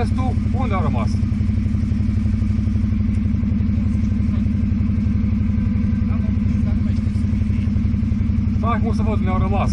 Restul unde a rămas? Stai cum să văd unde au rămas.